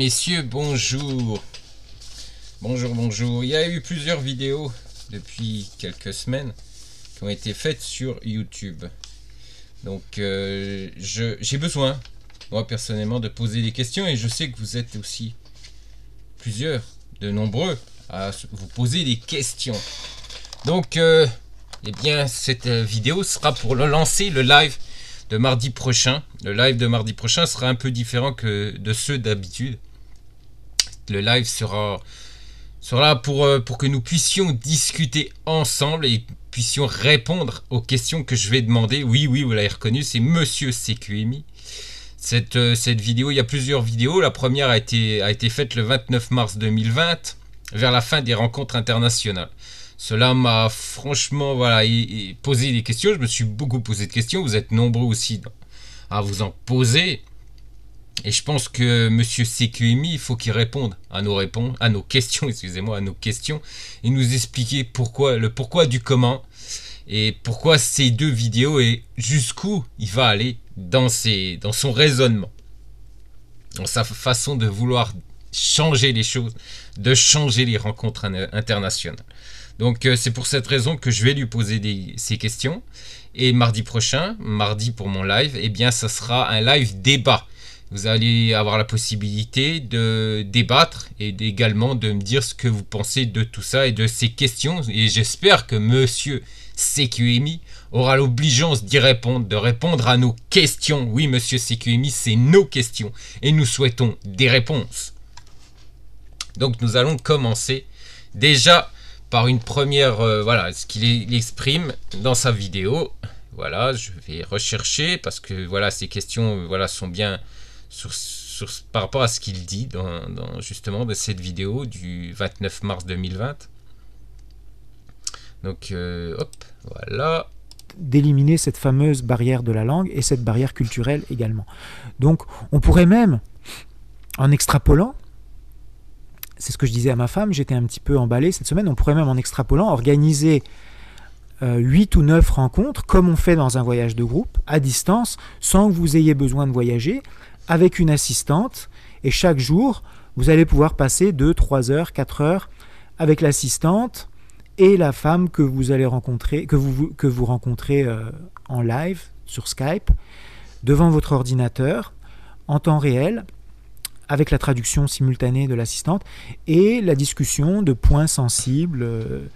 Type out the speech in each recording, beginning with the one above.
Messieurs, bonjour. Bonjour, bonjour. Il y a eu plusieurs vidéos depuis quelques semaines qui ont été faites sur YouTube. Donc, euh, j'ai besoin, moi personnellement, de poser des questions et je sais que vous êtes aussi plusieurs, de nombreux, à vous poser des questions. Donc, euh, eh bien, cette euh, vidéo sera pour le lancer le live de mardi prochain. Le live de mardi prochain sera un peu différent que de ceux d'habitude. Le live sera, sera là pour, euh, pour que nous puissions discuter ensemble et puissions répondre aux questions que je vais demander. Oui, oui, vous l'avez reconnu, c'est Monsieur CQMI. Cette, euh, cette vidéo, il y a plusieurs vidéos. La première a été, a été faite le 29 mars 2020, vers la fin des rencontres internationales. Cela m'a franchement voilà, posé des questions. Je me suis beaucoup posé de questions. Vous êtes nombreux aussi à vous en poser. Et je pense que Monsieur CQMI, il faut qu'il réponde à nos réponses, à nos questions, excusez-moi, à nos questions, et nous expliquer pourquoi, le pourquoi du comment, et pourquoi ces deux vidéos et jusqu'où il va aller dans, ses, dans son raisonnement, dans sa façon de vouloir changer les choses, de changer les rencontres internationales. Donc euh, c'est pour cette raison que je vais lui poser ces questions. Et mardi prochain, mardi pour mon live, eh bien ça sera un live débat. Vous allez avoir la possibilité de débattre et également de me dire ce que vous pensez de tout ça et de ces questions. Et j'espère que monsieur CQMI aura l'obligeance d'y répondre, de répondre à nos questions. Oui, monsieur CQMI, c'est nos questions et nous souhaitons des réponses. Donc nous allons commencer. Déjà, par une première, euh, voilà, ce qu'il exprime dans sa vidéo. Voilà, je vais rechercher parce que voilà, ces questions, voilà, sont bien sur, par rapport à ce qu'il dit dans, justement de cette vidéo du 29 mars 2020. Donc, euh, hop, voilà. D'éliminer cette fameuse barrière de la langue et cette barrière culturelle également. Donc, on pourrait même, en extrapolant, c'est ce que je disais à ma femme, j'étais un petit peu emballé cette semaine, on pourrait même en extrapolant organiser euh, 8 ou 9 rencontres comme on fait dans un voyage de groupe, à distance, sans que vous ayez besoin de voyager, avec une assistante, et chaque jour, vous allez pouvoir passer 2, 3 heures, 4 heures avec l'assistante et la femme que vous allez rencontrer, que vous, que vous rencontrez euh, en live sur Skype, devant votre ordinateur, en temps réel, avec la traduction simultanée de l'assistante et la discussion de points sensibles. Euh,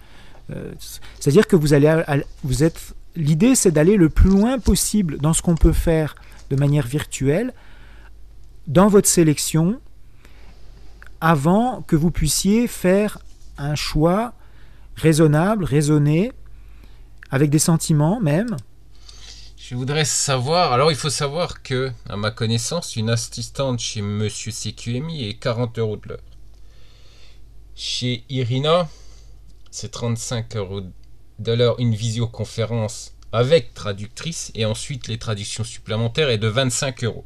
euh, c'est-à-dire que vous allez, vous êtes, l'idée c'est d'aller le plus loin possible dans ce qu'on peut faire de manière virtuelle dans votre sélection avant que vous puissiez faire un choix raisonnable, raisonné, avec des sentiments même, je voudrais savoir, alors il faut savoir que, à ma connaissance, une assistante chez Monsieur CQMI est 40 euros de l'heure. Chez Irina, c'est 35 euros de l'heure une visioconférence avec traductrice et ensuite les traductions supplémentaires est de 25 euros.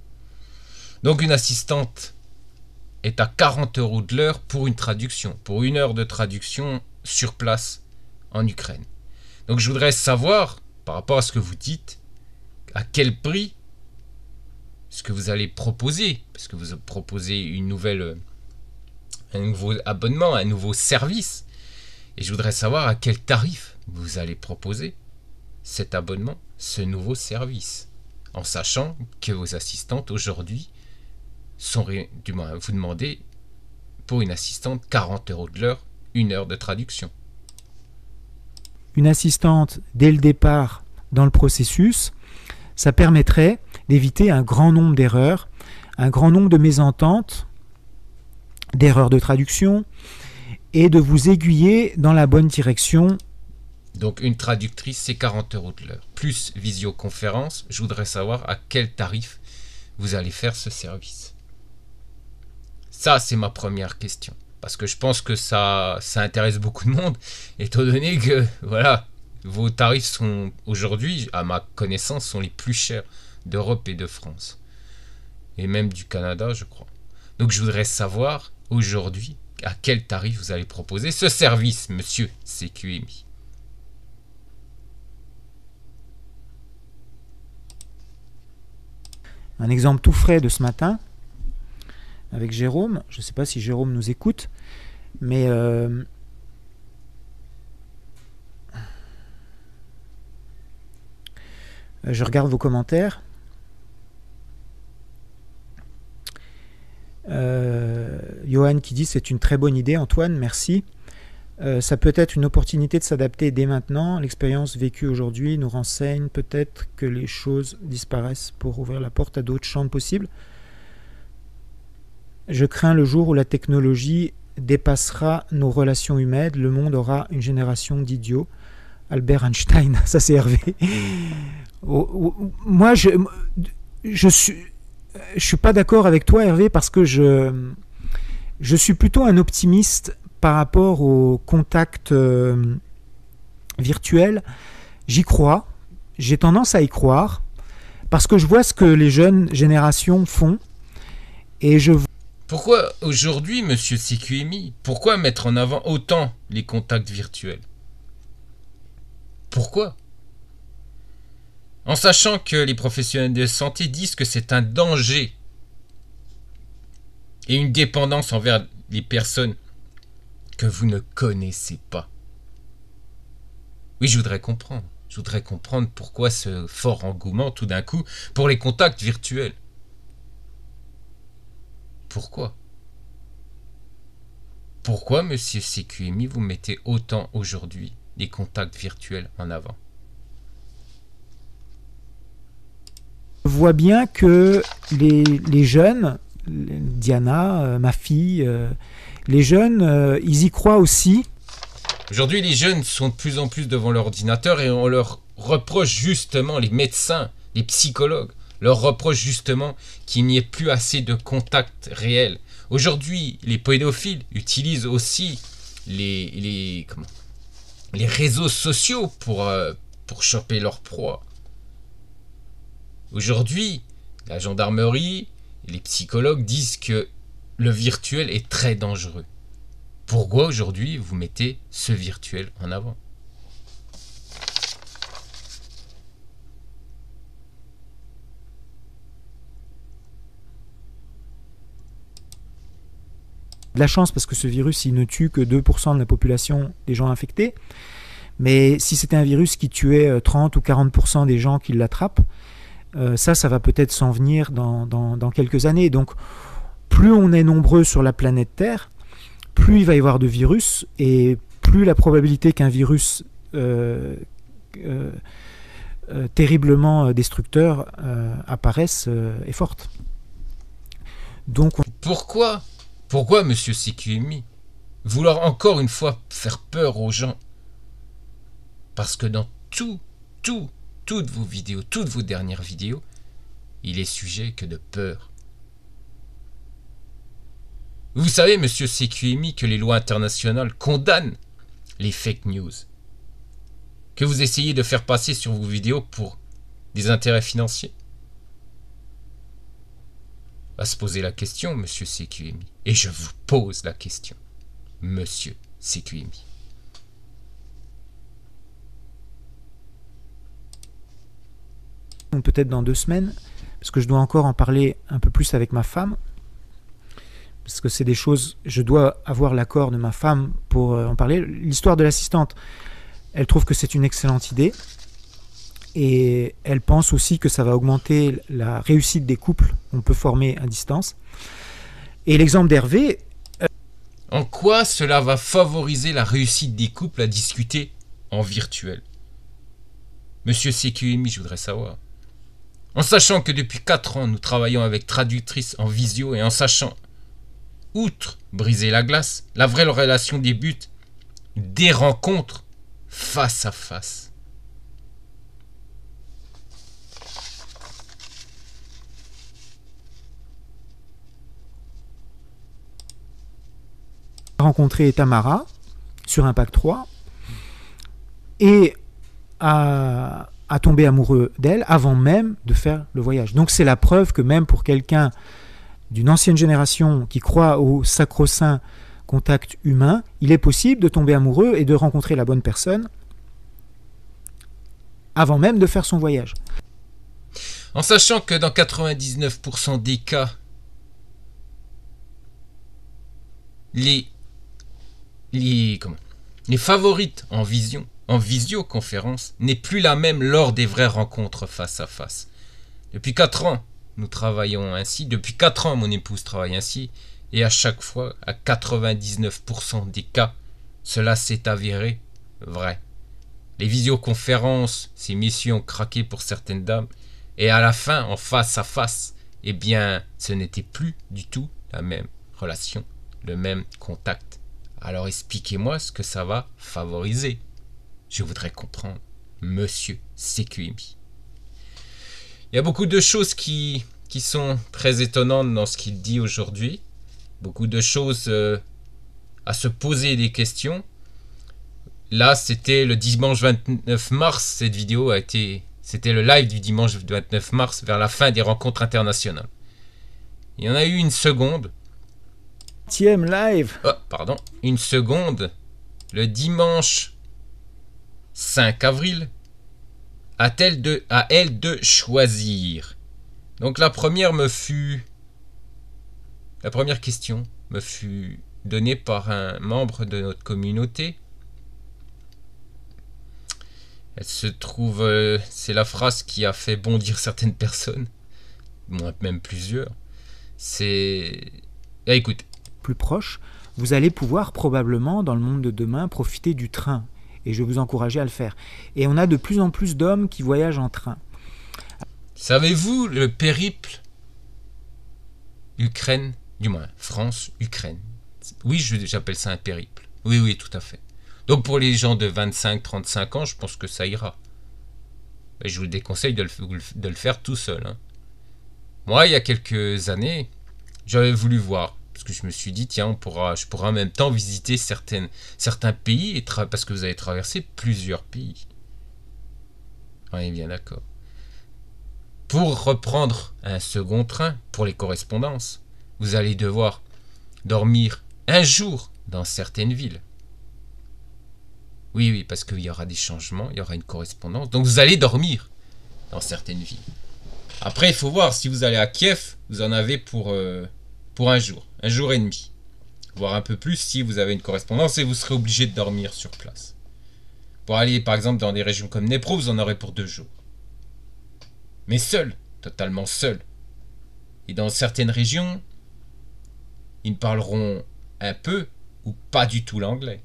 Donc une assistante est à 40 euros de l'heure pour une traduction, pour une heure de traduction sur place en Ukraine. Donc je voudrais savoir, par rapport à ce que vous dites, à quel prix ce que vous allez proposer, parce que vous proposez une nouvelle, un nouveau abonnement, un nouveau service. Et je voudrais savoir à quel tarif vous allez proposer cet abonnement, ce nouveau service, en sachant que vos assistantes aujourd'hui sont, du moins, vous demandez pour une assistante 40 euros de l'heure, une heure de traduction. Une assistante, dès le départ dans le processus, ça permettrait d'éviter un grand nombre d'erreurs, un grand nombre de mésententes, d'erreurs de traduction, et de vous aiguiller dans la bonne direction. Donc une traductrice, c'est 40 euros de l'heure. Plus visioconférence, je voudrais savoir à quel tarif vous allez faire ce service. Ça, c'est ma première question. Parce que je pense que ça, ça intéresse beaucoup de monde, étant donné que, voilà, vos tarifs sont aujourd'hui, à ma connaissance, sont les plus chers d'Europe et de France. Et même du Canada, je crois. Donc je voudrais savoir aujourd'hui à quel tarif vous allez proposer ce service, monsieur CQMI. Un exemple tout frais de ce matin. Avec Jérôme. Je ne sais pas si Jérôme nous écoute, mais euh, je regarde vos commentaires. Euh, Johan qui dit c'est une très bonne idée, Antoine, merci. Euh, ça peut être une opportunité de s'adapter dès maintenant. L'expérience vécue aujourd'hui nous renseigne peut-être que les choses disparaissent pour ouvrir la porte à d'autres champs possibles. Je crains le jour où la technologie dépassera nos relations humaines. Le monde aura une génération d'idiots. Albert Einstein, ça c'est Hervé. Moi, je, je suis, je suis pas d'accord avec toi, Hervé, parce que je, je suis plutôt un optimiste par rapport au contact euh, virtuel. J'y crois. J'ai tendance à y croire parce que je vois ce que les jeunes générations font et je pourquoi aujourd'hui, monsieur CQMI, pourquoi mettre en avant autant les contacts virtuels? Pourquoi? En sachant que les professionnels de santé disent que c'est un danger et une dépendance envers les personnes que vous ne connaissez pas. Oui, je voudrais comprendre. Je voudrais comprendre pourquoi ce fort engouement tout d'un coup pour les contacts virtuels. Pourquoi? Pourquoi, monsieur CQMI, vous mettez autant aujourd'hui les contacts virtuels en avant? Je vois bien que les, jeunes, Diana, euh, ma fille, euh, les jeunes, euh, ils y croient aussi. Aujourd'hui, les jeunes sont de plus en plus devant l'ordinateur et on leur reproche justement, les médecins, les psychologues, leur reproche justement qu'il n'y ait plus assez de contacts réels. Aujourd'hui, les pédophiles utilisent aussi les, les, comment, les réseaux sociaux pour, euh, pour choper leur proie. Aujourd'hui, la gendarmerie les psychologues disent que le virtuel est très dangereux. Pourquoi aujourd'hui vous mettez ce virtuel en avant? De la chance parce que ce virus, il ne tue que 2% de la population des gens infectés. Mais si c'était un virus qui tuait 30 euh, ou 40% des gens qui l'attrapent, euh, ça, ça va peut-être s'en venir dans, quelques années. Donc, plus on est nombreux sur la planète Terre, plus il va y avoir de virus et plus la probabilité qu'un virus euh, terriblement destructeur apparaisse est forte. Donc, pourquoi? Pourquoi, monsieur CQMI Vouloir encore une fois faire peur aux gens? Parce que dans tout, tout, toutes vos vidéos, toutes vos dernières vidéos, il est sujet que de peur. Vous savez, monsieur CQMI, que les lois internationales condamnent les fake news. Que vous essayez de faire passer sur vos vidéos pour des intérêts financiers? À se poser la question, monsieur CQMI. Et je vous pose la question, monsieur CQMI. Peut-être dans deux semaines, parce que je dois encore en parler un peu plus avec ma femme. Parce que c'est des choses, je dois avoir l'accord de ma femme pour euh, en parler. L'histoire de l'assistante, elle trouve que c'est une excellente idée. Et elle pense aussi que ça va augmenter la réussite des couples qu'on peut former à distance. Et l'exemple d'Hervé. Euh, en quoi cela va favoriser la réussite des couples à discuter en virtuel? Monsieur CQMI, je voudrais savoir. En sachant que depuis 4 ans, nous travaillons avec traductrice en visio et en sachant, outre briser la glace, la vraie relation débute des rencontres face à face. Rencontré Tamara sur Impact 3 et à, tomber amoureux d'elle avant même de faire le voyage. Donc c'est la preuve que même pour quelqu'un d'une ancienne génération qui croit au sacro-saint contact humain, il est possible de tomber amoureux et de rencontrer la bonne personne avant même de faire son voyage. En sachant que dans 99% des cas, les, les, favorites en vision, en visioconférence, n'est plus la même lors des vraies rencontres face à face. Depuis 4 ans, nous travaillons ainsi. Depuis 4 ans, mon épouse travaille ainsi. Et à chaque fois, à 99% des cas, cela s'est avéré vrai. Les visioconférences, ces missions craquées pour certaines dames, et à la fin, en face à face, eh bien, ce n'était plus du tout la même relation, le même contact. Alors expliquez-moi ce que ça va favoriser. Je voudrais comprendre, monsieur CQMI. Il y a beaucoup de choses qui, qui sont très étonnantes dans ce qu'il dit aujourd'hui. Beaucoup de choses euh, à se poser des questions. Là, c'était le dimanche 29 mars. Cette vidéo a été. C'était le live du dimanche 29 mars vers la fin des rencontres internationales. Il y en a eu une seconde. Live. Oh, pardon. Une seconde. Le dimanche 5 avril. A-t-elle de, à elle de choisir. Donc la première me fut. La première question me fut donnée par un membre de notre communauté elle se trouve, euh, c'est la phrase qui a fait bondir certaines personnes, moi même plusieurs. C'est, ah, écoute. Plus proche, vous allez pouvoir probablement dans le monde de demain profiter du train, et je vais vous encourager à le faire. Et on a de plus en plus d'hommes qui voyagent en train. Savez-vous le périple Ukraine, du moins France, Ukraine? Oui, j'appelle ça un périple. Oui, oui, tout à fait. Donc pour les gens de 25-35 ans, je pense que ça ira. Mais je vous déconseille de le, faire tout seul. Hein. Moi, il y a quelques années, j'avais voulu voir. Parce que je me suis dit, tiens, on pourra, je pourrais en même temps visiter certains pays, parce que vous avez traversé plusieurs pays. On est bien d'accord. Pour reprendre un second train pour les correspondances, vous allez devoir dormir un jour dans certaines villes. Oui, oui, parce qu'il y aura des changements, il y aura une correspondance. Donc vous allez dormir dans certaines villes. Après, il faut voir, si vous allez à Kiev, vous en avez pour, euh, pour un jour, un jour et demi. Voire un peu plus si vous avez une correspondance et vous serez obligé de dormir sur place. Pour aller par exemple dans des régions comme Dnepro, vous en aurez pour deux jours. Mais seul, totalement seul. Et dans certaines régions, ils parleront un peu ou pas du tout l'anglais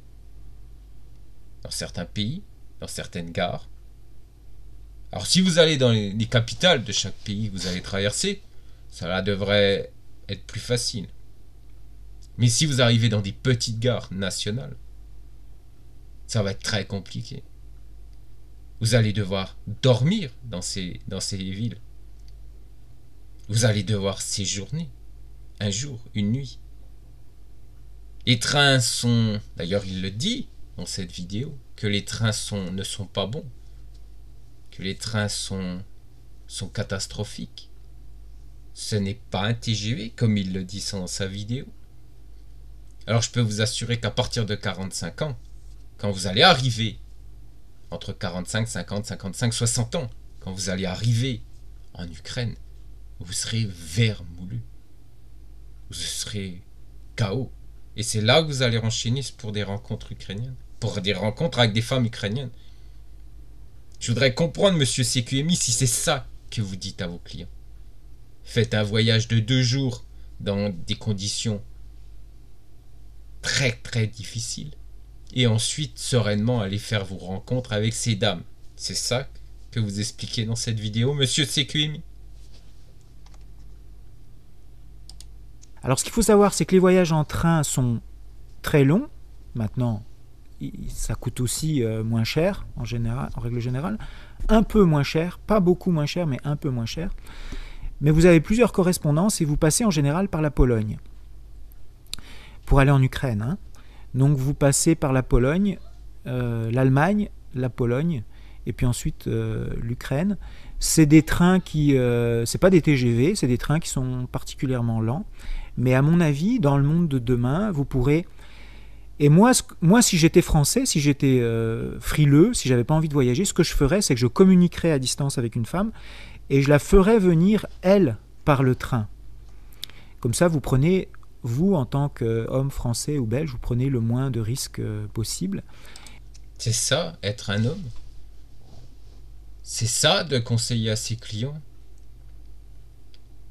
dans certains pays, dans certaines gares. Alors si vous allez dans les, capitales de chaque pays que vous allez traverser, cela devrait être plus facile. Mais si vous arrivez dans des petites gares nationales, ça va être très compliqué. Vous allez devoir dormir dans ces, dans ces villes. Vous allez devoir séjourner un jour, une nuit. Les trains sont, d'ailleurs il le dit, dans cette vidéo que les trains sont, ne sont pas bons, que les trains sont, sont catastrophiques. Ce n'est pas un TGV comme il le dit dans sa vidéo. Alors je peux vous assurer qu'à partir de 45 ans, quand vous allez arriver entre 45, 50, 55, 60 ans, quand vous allez arriver en Ukraine, vous serez vermoulu. Vous serez chaos. Et c'est là que vous allez enchaîner pour des rencontres ukrainiennes pour des rencontres avec des femmes ukrainiennes. Je voudrais comprendre, monsieur CQMI, si c'est ça que vous dites à vos clients. Faites un voyage de deux jours dans des conditions très très difficiles et ensuite sereinement aller faire vos rencontres avec ces dames. C'est ça que vous expliquez dans cette vidéo, monsieur CQMI Alors ce qu'il faut savoir, c'est que les voyages en train sont très longs. Maintenant, ça coûte aussi euh, moins cher en règle générale. Un peu moins cher, pas beaucoup moins cher, mais un peu moins cher. Mais vous avez plusieurs correspondances et vous passez en général par la Pologne pour aller en Ukraine. Hein. Donc vous passez par la Pologne, euh, l'Allemagne, la Pologne et puis ensuite euh, l'Ukraine. C'est des trains qui, c'est pas des TGV, c'est des trains qui sont particulièrement lents. Mais à mon avis, dans le monde de demain, vous pourrez et moi, moi si j'étais français, si j'étais euh, frileux, si j'avais pas envie de voyager, ce que je ferais, c'est que je communiquerais à distance avec une femme et je la ferais venir, elle, par le train. Comme ça, vous prenez vous, en tant qu'homme français ou belge, vous prenez le moins de risques euh, possible. C'est ça, être un homme? C'est ça de conseiller à ses clients?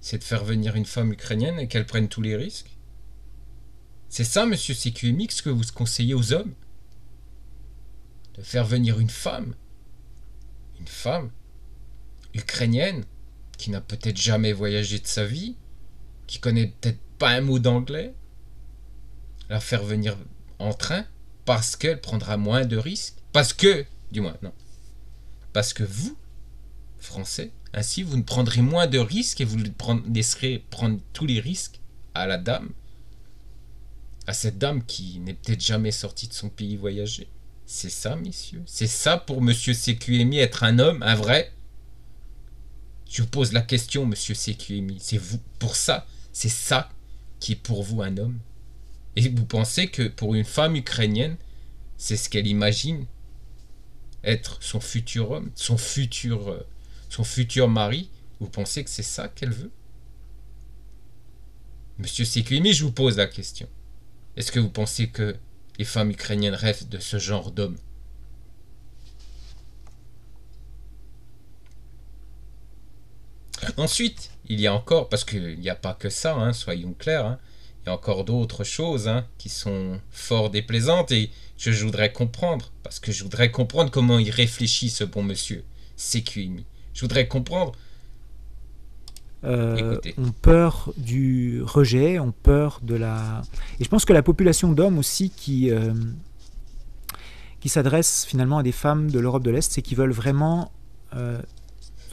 C'est de faire venir une femme ukrainienne et qu'elle prenne tous les risques? C'est ça, monsieur CQMX, que vous conseillez aux hommes? De faire venir une femme? Une femme? Ukrainienne qui n'a peut-être jamais voyagé de sa vie, qui connaît peut-être pas un mot d'anglais, la faire venir en train parce qu'elle prendra moins de risques. Parce que, du moins, non. Parce que vous, Français, ainsi vous ne prendrez moins de risques et vous laisserez prendre tous les risques à la dame, à cette dame qui n'est peut-être jamais sortie de son pays voyager. C'est ça, messieurs. C'est ça pour monsieur CQMI être un homme, un vrai. Je vous pose la question, monsieur CQMI. C'est vous, pour ça, c'est ça qui est pour vous un homme? Et vous pensez que pour une femme ukrainienne, c'est ce qu'elle imagine? Être son futur homme, son futur, euh, mari? Vous pensez que c'est ça qu'elle veut? Monsieur CQMI, je vous pose la question. Est-ce que vous pensez que les femmes ukrainiennes rêvent de ce genre d'homme? Ensuite, il y a encore, parce qu'il n'y a pas que ça, hein, soyons clairs, hein, il y a encore d'autres choses hein, qui sont fort déplaisantes et je voudrais comprendre, parce que je voudrais comprendre comment il réfléchit ce bon monsieur, CQMI. Je voudrais comprendre. Euh, ont peur du rejet, ont peur de la... Et je pense que la population d'hommes aussi qui, euh, qui s'adresse finalement à des femmes de l'Europe de l'Est, c'est qu'ils veulent vraiment euh,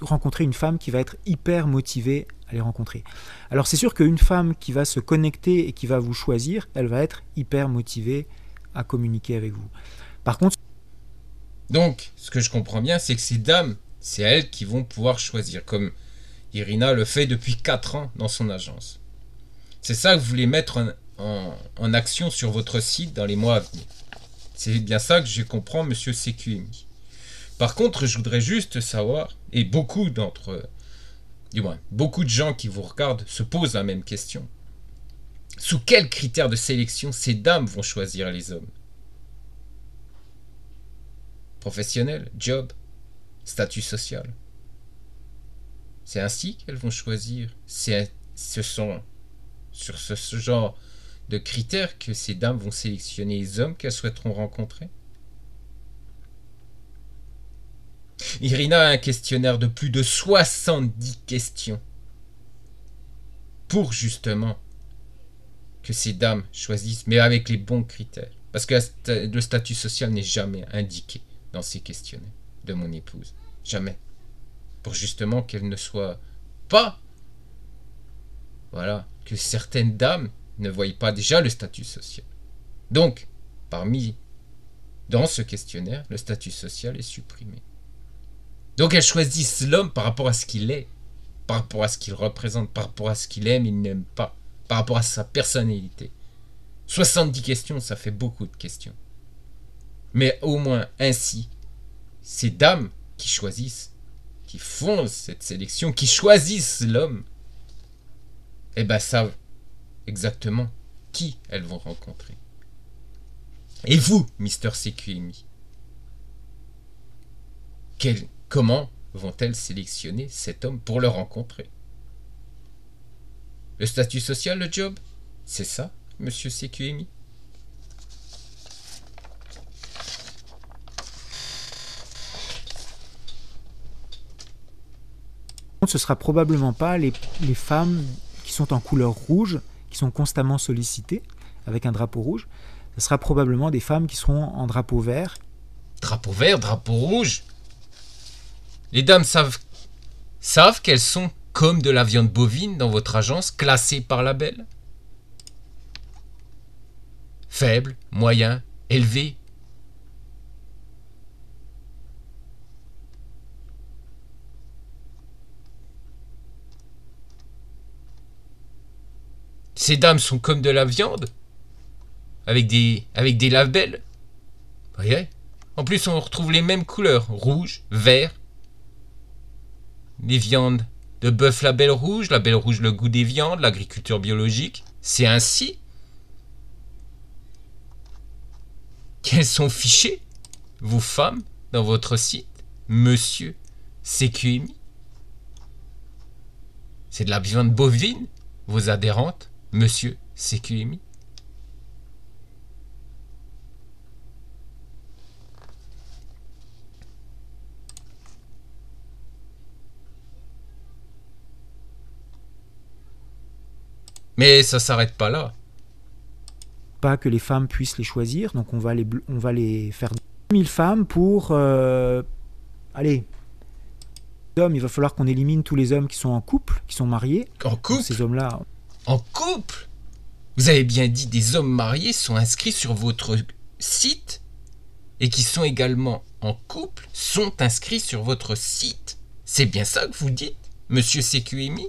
rencontrer une femme qui va être hyper motivée à les rencontrer. Alors c'est sûr qu'une femme qui va se connecter et qui va vous choisir, elle va être hyper motivée à communiquer avec vous. Par contre... Donc, ce que je comprends bien, c'est que ces dames, c'est elles qui vont pouvoir choisir, comme Irina le fait depuis 4 ans dans son agence. C'est ça que vous voulez mettre en, action sur votre site dans les mois à venir. C'est bien ça que je comprends, monsieur CQMI. Par contre, je voudrais juste savoir, et beaucoup d'entre, du moins, beaucoup de gens qui vous regardent se posent la même question. Sous quels critères de sélection ces dames vont choisir les hommes? Professionnel, job, statut social. C'est ainsi qu'elles vont choisir. Ce sont sur ce genre de critères que ces dames vont sélectionner les hommes qu'elles souhaiteront rencontrer Irina a un questionnaire de plus de 70 questions pour justement que ces dames choisissent, mais avec les bons critères. Parce que le statut social n'est jamais indiqué dans ces questionnaires de mon épouse. Jamais. Pour justement qu'elle ne soit pas... Voilà, que certaines dames ne voient pas déjà le statut social. Donc, parmi... Dans ce questionnaire, le statut social est supprimé. Donc elles choisissent l'homme par rapport à ce qu'il est, par rapport à ce qu'il représente, par rapport à ce qu'il aime, il n'aime pas, par rapport à sa personnalité. 70 questions, ça fait beaucoup de questions. Mais au moins ainsi, ces dames qui choisissent, qui font cette sélection, qui choisissent l'homme, eh ben savent exactement qui elles vont rencontrer. Et vous, Mister CQMI, quel, Comment vont-elles sélectionner cet homme pour le rencontrer? Le statut social, le job? C'est ça, monsieur CQMI Ce sera probablement pas les, les femmes qui sont en couleur rouge, qui sont constamment sollicitées avec un drapeau rouge. Ce sera probablement des femmes qui seront en drapeau vert. Drapeau vert, drapeau rouge? Les dames savent, savent qu'elles sont comme de la viande bovine dans votre agence, classée par label Faible, moyen, élevé. Ces dames sont comme de la viande Avec des, avec des labels. Vous voyez? En plus, on retrouve les mêmes couleurs, rouge, vert, les viandes de bœuf label rouge, label rouge le goût des viandes, l'agriculture biologique. C'est ainsi qu'elles sont fichées, vos femmes, dans votre site, monsieur CQMI C'est de la viande bovine, vos adhérentes, monsieur CQMI Mais ça s'arrête pas là. Pas que les femmes puissent les choisir, donc on va les, on va les faire 1000 femmes pour... Euh, allez, hommes, il va falloir qu'on élimine tous les hommes qui sont en couple, qui sont mariés. En couple Ces hommes-là... En couple Vous avez bien dit des hommes mariés sont inscrits sur votre site et qui sont également en couple sont inscrits sur votre site. C'est bien ça que vous dites, monsieur CQMI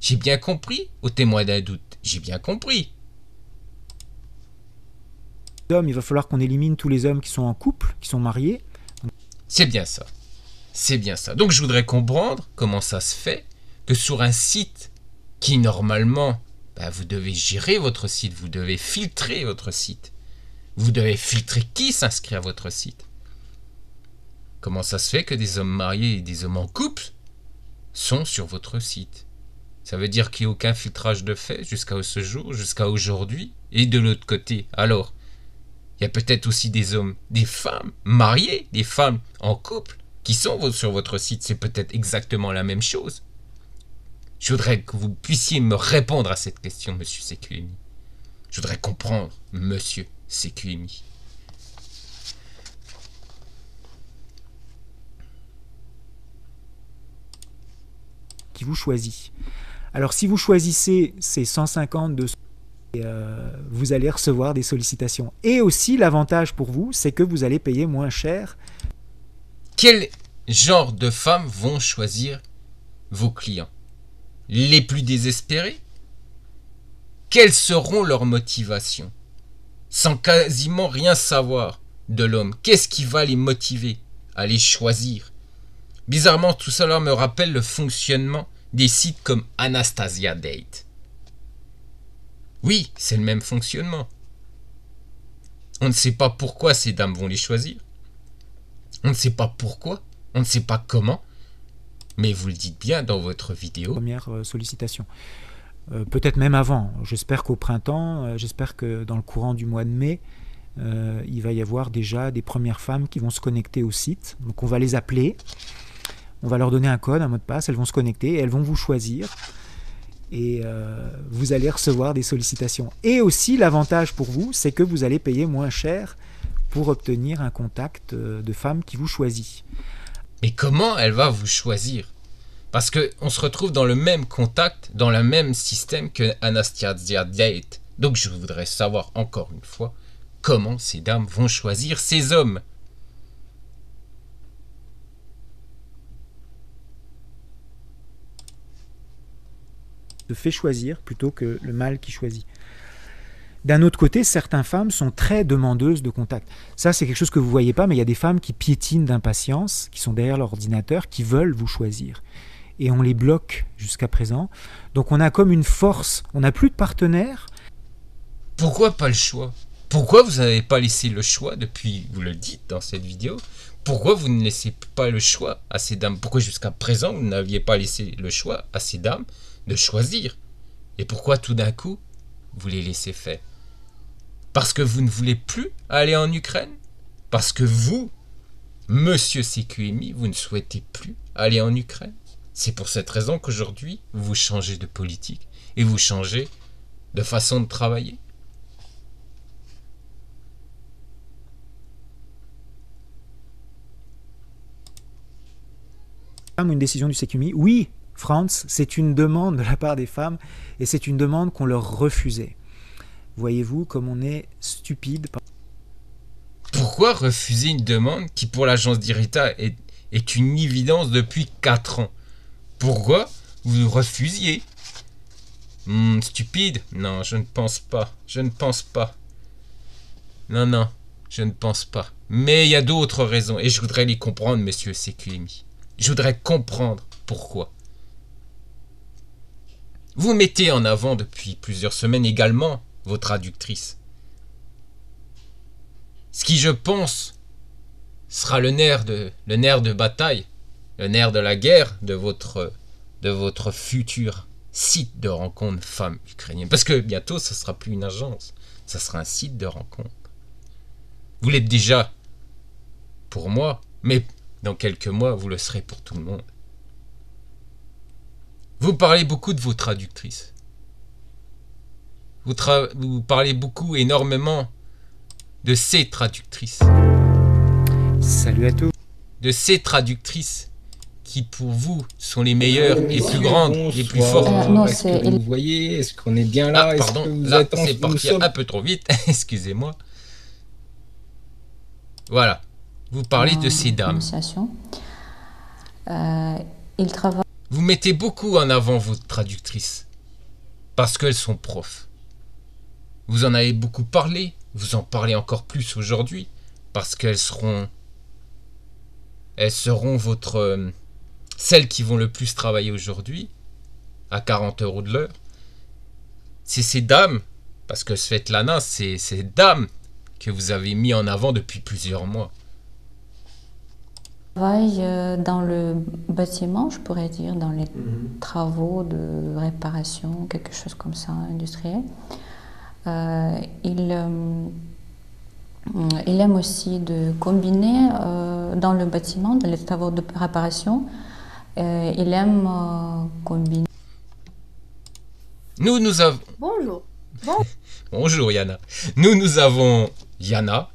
J'ai bien compris, au témoin d'un doute, j'ai bien compris. Hommes, il va falloir qu'on élimine tous les hommes qui sont en couple, qui sont mariés. C'est bien ça. C'est bien ça. Donc je voudrais comprendre comment ça se fait que sur un site qui normalement, bah, vous devez gérer votre site, vous devez filtrer votre site. Vous devez filtrer qui s'inscrit à votre site. Comment ça se fait que des hommes mariés et des hommes en couple sont sur votre site? Ça veut dire qu'il n'y a aucun filtrage de fait jusqu'à ce jour, jusqu'à aujourd'hui. Et de l'autre côté, alors, il y a peut-être aussi des hommes, des femmes mariées, des femmes en couple qui sont sur votre site. C'est peut-être exactement la même chose. Je voudrais que vous puissiez me répondre à cette question, monsieur CQMI. Je voudrais comprendre, monsieur CQMI. Qui vous choisit. Alors si vous choisissez ces 150 de euh, vous allez recevoir des sollicitations. Et aussi l'avantage pour vous, c'est que vous allez payer moins cher. Quel genre de femmes vont choisir vos clients? Les plus désespérés Quelles seront leurs motivations? Sans quasiment rien savoir de l'homme, qu'est-ce qui va les motiver à les choisir? Bizarrement, tout cela me rappelle le fonctionnement des sites comme Anastasia Date. Oui, c'est le même fonctionnement. On ne sait pas pourquoi ces dames vont les choisir. On ne sait pas pourquoi, on ne sait pas comment, mais vous le dites bien dans votre vidéo. Première euh, sollicitation. Euh, peut-être même avant. J'espère qu'au printemps, euh, j'espère que dans le courant du mois de mai, il va y avoir déjà des premières femmes qui vont se connecter au site. Donc on va les appeler, on va leur donner un code, un mot de passe, elles vont se connecter elles vont vous choisir. Et vous allez recevoir des sollicitations. Et aussi l'avantage pour vous, c'est que vous allez payer moins cher pour obtenir un contact de femme qui vous choisit. Mais comment elle va vous choisir? Parce que on se retrouve dans le même contact, dans le même système que Anastasia Date. Donc je voudrais savoir encore une fois comment ces dames vont choisir ces hommes. Fait choisir plutôt que le mâle qui choisit. D'un autre côté, certaines femmes sont très demandeuses de contact. Ça, c'est quelque chose que vous ne voyez pas, mais il y a des femmes qui piétinent d'impatience, qui sont derrière l'ordinateur, qui veulent vous choisir. Et on les bloque jusqu'à présent. Donc on a comme une force, on n'a plus de partenaires. Pourquoi pas le choix? Pourquoi vous n'avez pas laissé le choix depuis, vous le dites dans cette vidéo, pourquoi vous ne laissez pas le choix à ces dames? Pourquoi jusqu'à présent vous n'aviez pas laissé le choix à ces dames? De choisir. Et pourquoi tout d'un coup vous les laissez faire? Parce que vous ne voulez plus aller en Ukraine? Parce que vous, monsieur CQMI, vous ne souhaitez plus aller en Ukraine? C'est pour cette raison qu'aujourd'hui, vous changez de politique et vous changez de façon de travailler. Une décision du CQMI Oui, France, c'est une demande de la part des femmes et c'est une demande qu'on leur refusait. Voyez-vous comme on est stupide. Pourquoi refuser une demande qui pour l'agence d'Irita est, une évidence depuis 4 ans? Pourquoi vous refusiez? Hmm, Stupide? Non, je ne pense pas. Je ne pense pas. Non, non, je ne pense pas. Mais il y a d'autres raisons et je voudrais les comprendre, monsieur CQMI. Je voudrais comprendre pourquoi. Vous mettez en avant depuis plusieurs semaines également vos traductrices. Ce qui, je pense, sera le nerf de, le nerf de bataille, le nerf de la guerre de votre, de votre futur site de rencontre femmes ukrainiennes. Parce que bientôt, ce sera plus une agence, ça sera un site de rencontre. Vous l'êtes déjà pour moi, mais dans quelques mois, vous le serez pour tout le monde. Vous parlez beaucoup de vos traductrices. Vous, vous parlez beaucoup, énormément, de ces traductrices. Salut à tous. De ces traductrices qui, pour vous, sont les meilleures, les plus grandes, les plus fortes. Est-ce que vous voyez Est-ce qu'on est bien là? Ah, pardon, là, c'est parti un peu trop vite. Excusez-moi. Voilà. Vous parlez de ces dames. Euh, il travaille vous mettez beaucoup en avant vos traductrices. Parce qu'elles sont profs. Vous en avez beaucoup parlé. Vous en parlez encore plus aujourd'hui. Parce qu'elles seront. Elles seront votre. Euh, celles qui vont le plus travailler aujourd'hui. À 40 euros de l'heure. C'est ces dames. Parce que Svetlana, c'est ces dames que vous avez mis en avant depuis plusieurs mois travaille euh, dans le bâtiment, je pourrais dire, dans les mhm. travaux de réparation, quelque chose comme ça, industriel. Euh, il, euh, il aime aussi de combiner dans le bâtiment, dans les travaux de réparation, il aime combiner. Nous, nous avons... Bonjour. Bonjour Yana. Nous, nous avons Yana,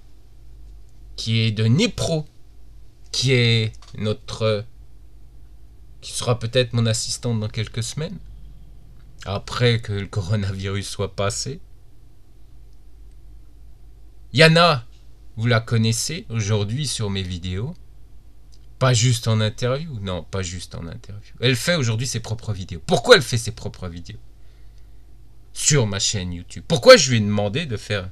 qui est de Nipro qui est notre... qui sera peut-être mon assistante dans quelques semaines, après que le coronavirus soit passé. Yana, vous la connaissez aujourd'hui sur mes vidéos. Pas juste en interview, non, pas juste en interview. Elle fait aujourd'hui ses propres vidéos. Pourquoi elle fait ses propres vidéos Sur ma chaîne YouTube? Pourquoi je lui ai demandé de faire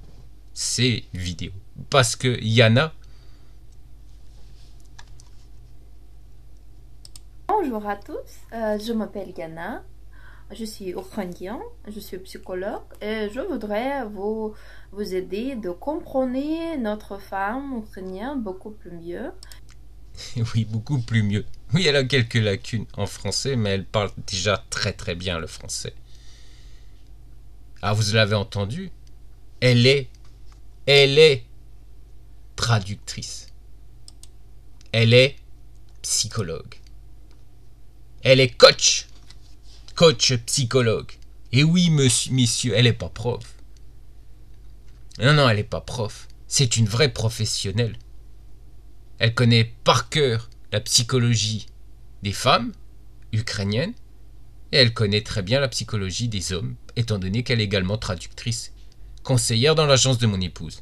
ses vidéos? Parce que Yana, Bonjour à tous, euh, je m'appelle Yana, je suis ukrainien, je suis psychologue et je voudrais vous, vous aider de comprendre notre femme ukrainienne beaucoup plus mieux. Oui, beaucoup plus mieux. Oui, elle a quelques lacunes en français, mais elle parle déjà très très bien le français. Ah, vous l'avez entendu? Elle est, elle est traductrice. Elle est psychologue. Elle est coach. Coach psychologue. Et oui, monsieur, monsieur, elle n'est pas prof. Non, non, elle n'est pas prof. C'est une vraie professionnelle. Elle connaît par cœur la psychologie des femmes ukrainiennes et elle connaît très bien la psychologie des hommes, étant donné qu'elle est également traductrice, conseillère dans l'agence de mon épouse.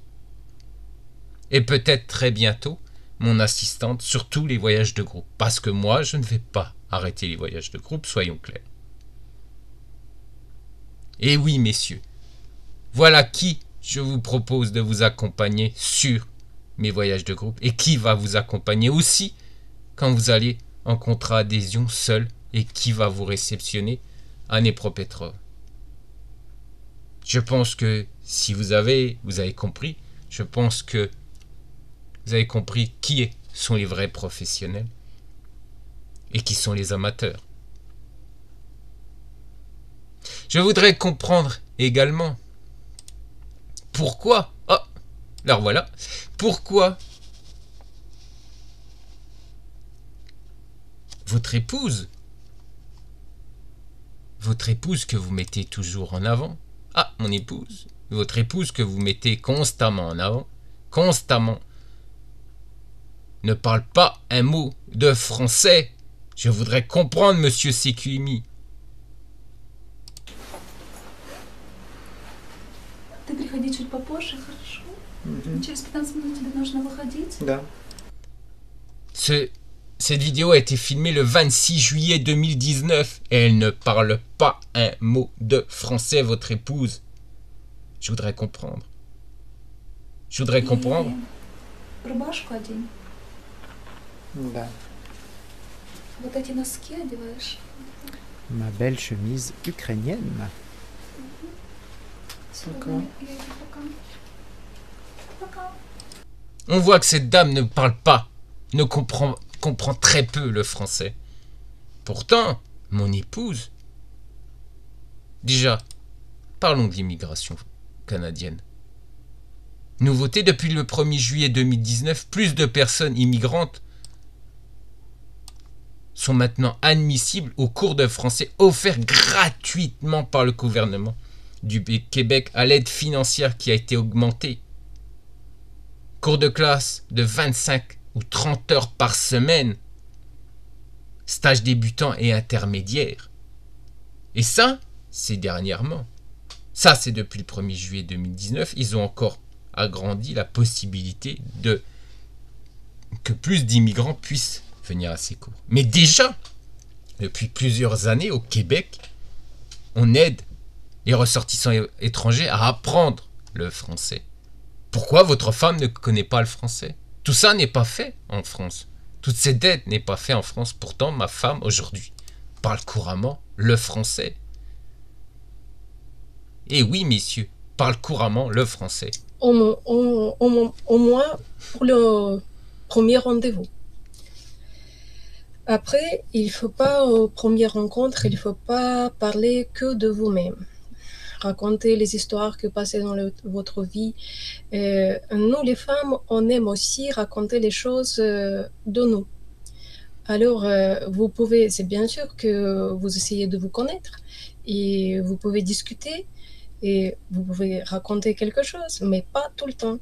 Et peut-être très bientôt mon assistante sur tous les voyages de groupe, parce que moi je ne vais pas arrêter les voyages de groupe, soyons clairs. Et oui, messieurs, voilà qui je vous propose de vous accompagner sur mes voyages de groupe et qui va vous accompagner aussi quand vous allez en contrat adhésion seul et qui va vous réceptionner à Nepropetrov. Je pense que si vous avez, vous avez compris, je pense que vous avez compris qui sont les vrais professionnels et qui sont les amateurs. Je voudrais comprendre également pourquoi, oh, alors voilà, pourquoi votre épouse, votre épouse que vous mettez toujours en avant, ah, mon épouse, votre épouse que vous mettez constamment en avant, constamment, ne parle pas un mot de français je voudrais comprendre, monsieur Sekumi. Ты приходи чуть попозже, хорошо? Угу. Через 15 минут тебе нужно выходить. Да. Ce, cette vidéo a été filmée le 26 juillet 2019 et elle ne parle pas un mot de français, votre épouse. Je voudrais comprendre. Je voudrais comprendre. Рубашку одень. Да. Вот эти носки одеваешь. ma belle chemise ukrainienne. On voit que cette dame ne parle pas, ne comprend, comprend très peu le français. Pourtant, mon épouse... Déjà, parlons d'immigration canadienne. Nouveauté, depuis le 1er juillet 2019, plus de personnes immigrantes sont maintenant admissibles aux cours de français offerts gratuitement par le gouvernement du Québec à l'aide financière qui a été augmentée. Cours de classe de 25 ou 30 heures par semaine. Stage débutant et intermédiaire. Et ça, c'est dernièrement. Ça, c'est depuis le 1er juillet 2019. Ils ont encore agrandi la possibilité de que plus d'immigrants puissent venir à ces cours. Mais déjà, depuis plusieurs années au Québec, on aide les ressortissants étrangers à apprendre le français. Pourquoi votre femme ne connaît pas le français? Tout ça n'est pas fait en France. Toutes ces dettes n'est pas fait en France. Pourtant, ma femme aujourd'hui parle couramment le français. Et oui, messieurs, parle couramment le français. Au, moins pour le premier rendez-vous. Après, il ne faut pas, aux premières rencontres, il ne faut pas parler que de vous-même raconter les histoires que passaient dans votre vie. Euh, nous, les femmes, on aime aussi raconter les choses euh, de nous. Alors, euh, vous pouvez, c'est bien sûr que vous essayez de vous connaître et vous pouvez discuter et vous pouvez raconter quelque chose, mais pas tout le temps.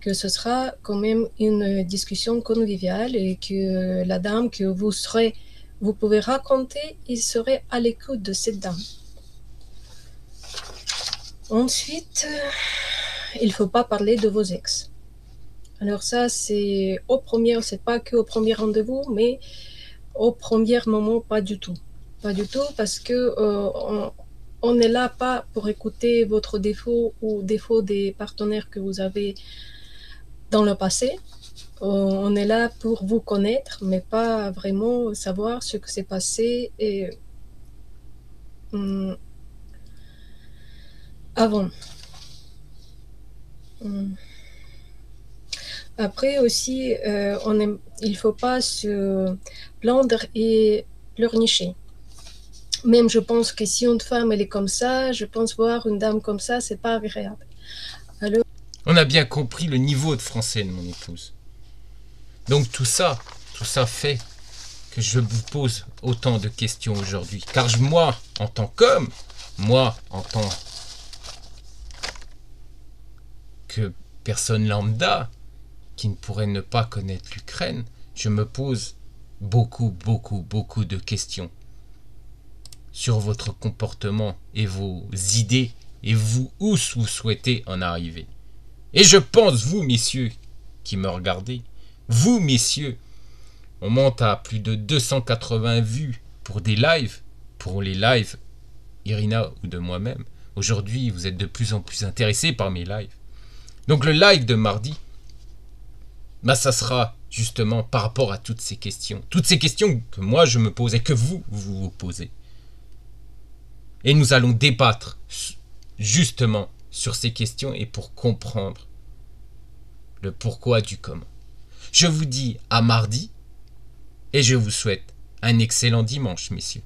Que ce sera quand même une discussion conviviale et que la dame que vous serez, vous pouvez raconter, il serait à l'écoute de cette dame. Ensuite, il ne faut pas parler de vos ex. Alors ça, c'est au premier, c'est pas que au premier rendez-vous, mais au premier moment, pas du tout. Pas du tout, parce que euh, on n'est là pas pour écouter votre défaut ou défaut des partenaires que vous avez dans le passé. Euh, on est là pour vous connaître, mais pas vraiment savoir ce que s'est passé et hum, avant. Hmm. Après aussi, euh, il ne faut pas se plaindre et pleurnicher. Même je pense que si une femme est comme ça, je pense voir une dame comme ça, c'est pas agréable. On a bien compris le niveau de français de mon épouse. Donc tout ça, tout ça fait que je vous pose autant de questions aujourd'hui. Car moi, en tant qu'homme, moi, en tant que personne lambda qui ne pourrait ne pas connaître l'Ukraine, je me pose beaucoup, beaucoup, beaucoup de questions sur votre comportement et vos idées et vous où vous souhaitez en arriver. Et je pense, vous, messieurs, qui me regardez, vous, messieurs, on monte à plus de 280 vues pour des lives, pour les lives, Irina ou de moi-même. Aujourd'hui, vous êtes de plus en plus intéressés par mes lives. Donc le live de mardi, bah ça sera justement par rapport à toutes ces questions. Toutes ces questions que moi je me pose et que vous, vous vous posez. Et nous allons débattre justement sur ces questions et pour comprendre le pourquoi du comment. Je vous dis à mardi et je vous souhaite un excellent dimanche, messieurs.